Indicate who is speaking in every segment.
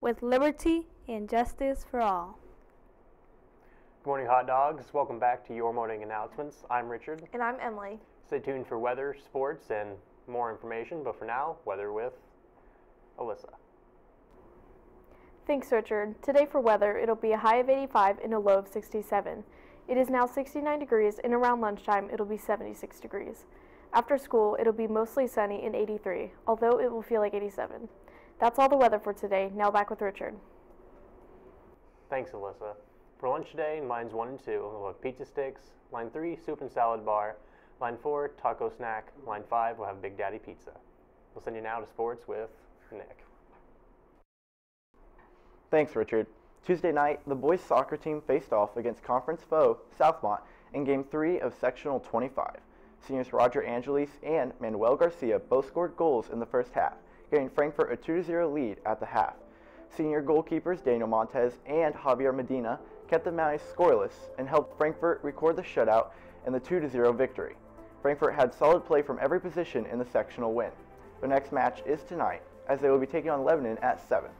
Speaker 1: with liberty and justice for all.
Speaker 2: Good morning, hot dogs. Welcome back to your morning announcements. I'm Richard.
Speaker 3: And I'm Emily.
Speaker 2: Stay tuned for weather, sports, and more information. But for now, weather with Alyssa.
Speaker 3: Thanks, Richard. Today for weather, it'll be a high of 85 and a low of 67. It is now 69 degrees, and around lunchtime, it'll be 76 degrees. After school, it'll be mostly sunny and 83, although it will feel like 87. That's all the weather for today. Now back with Richard.
Speaker 2: Thanks, Alyssa. For lunch today, in lines 1 and 2, we'll have pizza sticks. Line 3, soup and salad bar. Line 4, taco snack. Line 5, we'll have Big Daddy pizza. We'll send you now to sports with Nick.
Speaker 4: Thanks, Richard. Tuesday night, the boys soccer team faced off against conference foe Southmont in Game 3 of Sectional 25. Seniors Roger Angelis and Manuel Garcia both scored goals in the first half, giving Frankfort a 2-0 lead at the half. Senior goalkeepers Daniel Montez and Javier Medina kept the Mounties scoreless and helped Frankfort record the shutout and the 2-0 victory. Frankfort had solid play from every position in the sectional win. Their next match is tonight, as they will be taking on Lebanon at 7.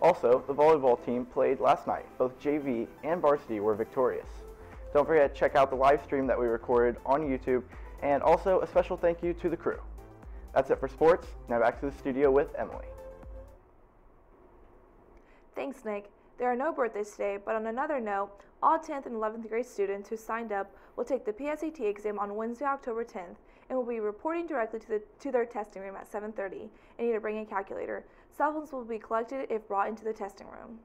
Speaker 4: Also, the volleyball team played last night. Both JV and varsity were victorious. Don't forget to check out the live stream that we recorded on YouTube, and also a special thank you to the crew. That's it for sports. Now back to the studio with Emily.
Speaker 3: Thanks, Nick. There are no birthdays today, but on another note, all 10th and 11th grade students who signed up will take the PSAT exam on Wednesday, October 10th, and will be reporting directly to, the, to their testing room at 7.30 and need to bring a calculator. Cell phones will be collected if brought into the testing room.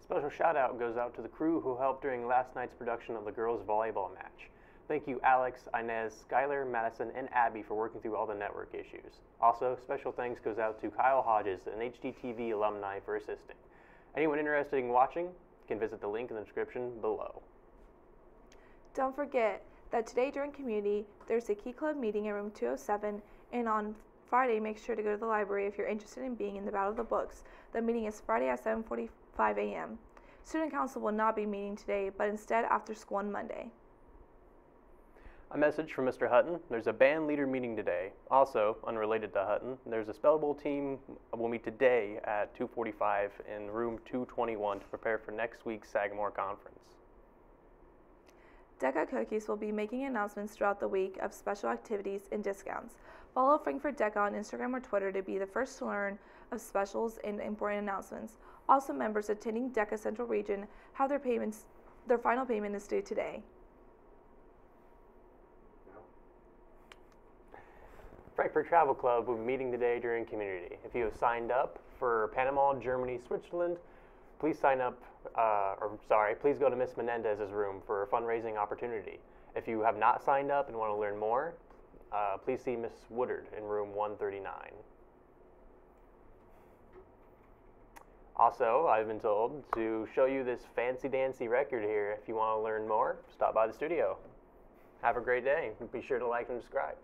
Speaker 2: Special shout out goes out to the crew who helped during last night's production of the girls' volleyball match. Thank you, Alex, Inez, Skylar, Madison, and Abby for working through all the network issues. Also, special thanks goes out to Kyle Hodges, an HDTV alumni, for assisting. Anyone interested in watching can visit the link in the description below.
Speaker 3: Don't forget that today during community, there's a Key Club meeting in room 207, and on Friday, make sure to go to the library if you're interested in being in the Battle of the Books. The meeting is Friday at 7:45 a.m. Student Council will not be meeting today, but instead after school on Monday.
Speaker 2: A message from Mr. Hutton. There's a band leader meeting today. Also, unrelated to Hutton, there's a spell bowl team will meet today at 2:45 in room 221 to prepare for next week's Sagamore conference.
Speaker 3: DECA Cookies will be making announcements throughout the week of special activities and discounts. Follow Frankfort DECA on Instagram or Twitter to be the first to learn of specials and important announcements. Also, members attending DECA Central Region have their payments, their final payment is due today.
Speaker 2: Frankfort Travel Club will be meeting today during community. If you have signed up for Panama, Germany, Switzerland, please sign up, uh, or sorry, please go to Miss Menendez's room for a fundraising opportunity. If you have not signed up and want to learn more, uh, please see Miss Woodard in room 139. Also, I've been told to show you this fancy dancy record here. If you want to learn more, stop by the studio. Have a great day. Be sure to like and subscribe.